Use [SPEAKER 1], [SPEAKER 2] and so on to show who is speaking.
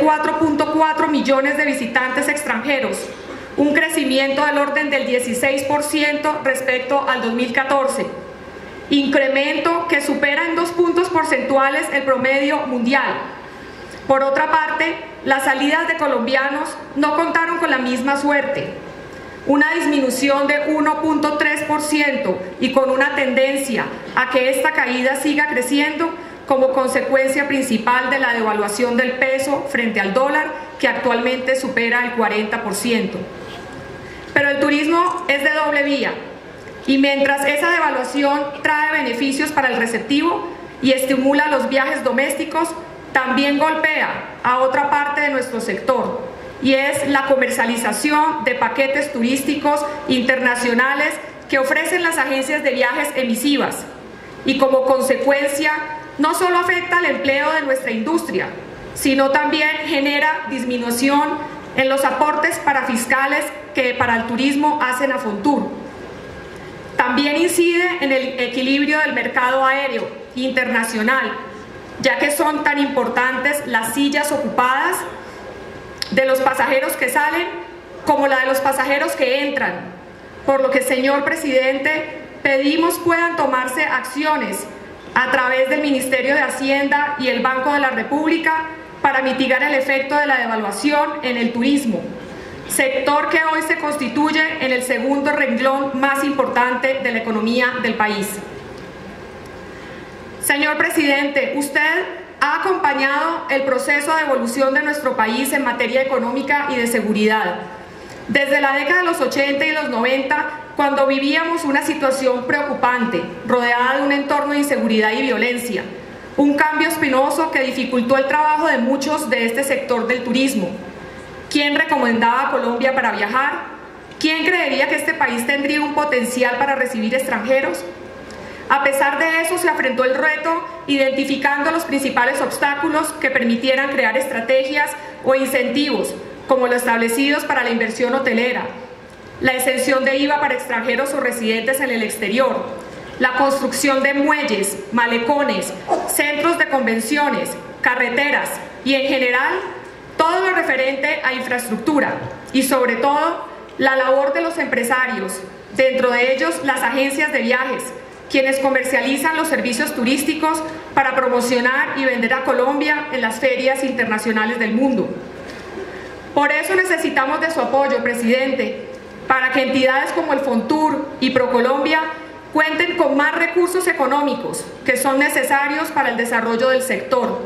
[SPEAKER 1] 4.4 millones de visitantes extranjeros, un crecimiento del orden del 16% respecto al 2014, incremento que supera en dos puntos porcentuales el promedio mundial. Por otra parte, las salidas de colombianos no contaron con la misma suerte, una disminución de 1.3% y con una tendencia a que esta caída siga creciendo como consecuencia principal de la devaluación del peso frente al dólar, que actualmente supera el 40%. Pero el turismo es de doble vía, y mientras esa devaluación trae beneficios para el receptivo y estimula los viajes domésticos, también golpea a otra parte de nuestro sector, y es la comercialización de paquetes turísticos internacionales que ofrecen las agencias de viajes emisivas, y como consecuencia no solo afecta al empleo de nuestra industria, sino también genera disminución en los aportes para fiscales que para el turismo hacen a Fontur. También incide en el equilibrio del mercado aéreo internacional, ya que son tan importantes las sillas ocupadas de los pasajeros que salen como la de los pasajeros que entran, por lo que, señor presidente, pedimos puedan tomarse acciones a través del Ministerio de Hacienda y el Banco de la República para mitigar el efecto de la devaluación en el turismo, sector que hoy se constituye en el segundo renglón más importante de la economía del país. Señor presidente, usted ha acompañado el proceso de evolución de nuestro país en materia económica y de seguridad. Desde la década de los 80 y los 90 cuando vivíamos una situación preocupante, rodeada de un entorno de inseguridad y violencia, un cambio espinoso que dificultó el trabajo de muchos de este sector del turismo. ¿Quién recomendaba a Colombia para viajar? ¿Quién creería que este país tendría un potencial para recibir extranjeros? A pesar de eso, se afrontó el reto identificando los principales obstáculos que permitieran crear estrategias o incentivos, como los establecidos para la inversión hotelera, la exención de IVA para extranjeros o residentes en el exterior, la construcción de muelles, malecones, centros de convenciones, carreteras y en general todo lo referente a infraestructura y sobre todo la labor de los empresarios, dentro de ellos las agencias de viajes, quienes comercializan los servicios turísticos para promocionar y vender a Colombia en las ferias internacionales del mundo. Por eso necesitamos de su apoyo, presidente, para que entidades como el FONTUR y ProColombia cuenten con más recursos económicos que son necesarios para el desarrollo del sector